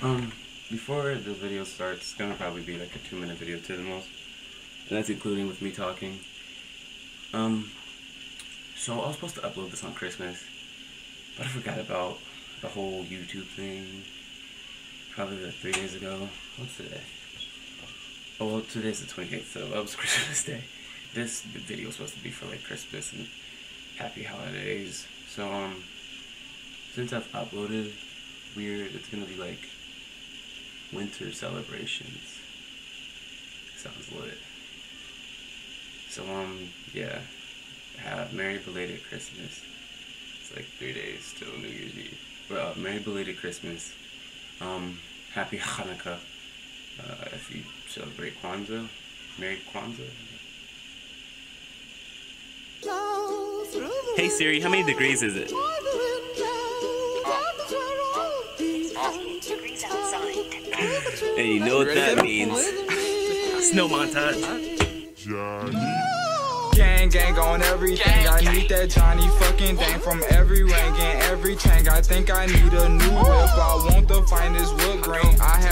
Um, before the video starts, it's gonna probably be like a two minute video to the most. And that's including with me talking. Um, so I was supposed to upload this on Christmas, but I forgot about the whole YouTube thing. Probably like three days ago. What's today? Oh, well, today's the 28th, so that was Christmas Day. This video was supposed to be for like Christmas and happy holidays. So, um, since I've uploaded weird, it's gonna be like winter celebrations. Sounds lit. So um yeah, have Merry belated Christmas. It's like three days till New Year's Eve. Well, uh, Merry belated Christmas. Um, Happy Hanukkah. Uh, if you celebrate Kwanzaa, Merry Kwanzaa. Hey Siri, how many degrees is it? And you know what that means. Snow montage. Johnny. Gang, gang on everything. I need that Johnny fucking dang from every rank and every tank. I think I need a new whip. I want the finest wood grain.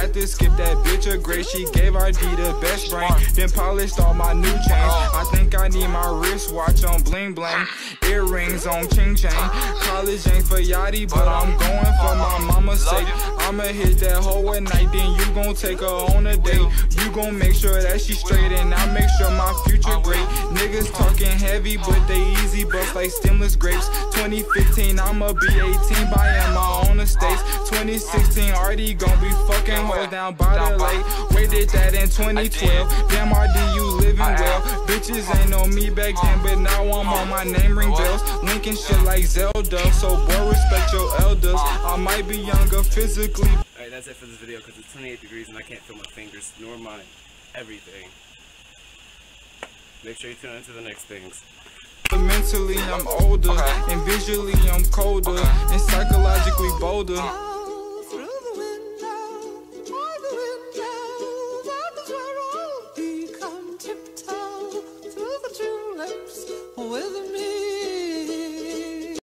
Had to skip that bitch a grade. She gave RD the best brain. Then polished all my new chains. I think I need my wristwatch on bling bling. Earrings on ching chang. College ain't for yachty, but I'm going for my mama's sake. I'ma hit that hoe at night, then you gon' take her on a date. You gon' make sure that she straight, and I make sure my future great. Niggas talking heavy, but they easy, bust like stemless grapes. 2015, I'ma be 18, buying my own estates. 2016, already gon' be fucking hoes down by the lake. Wait, did that in 2012. Damn, RD, you living well. Bitches ain't know me back then, but now I'm on my name ring bells. Linking shit like Zelda, so boy, respect your elders. I might be younger physically. Alright, that's it for this video because it's 28 degrees and I can't feel my fingers nor my everything. Make sure you tune into the next things. Mentally, I'm older, and visually, I'm colder, and psychologically bolder. Oh. with me.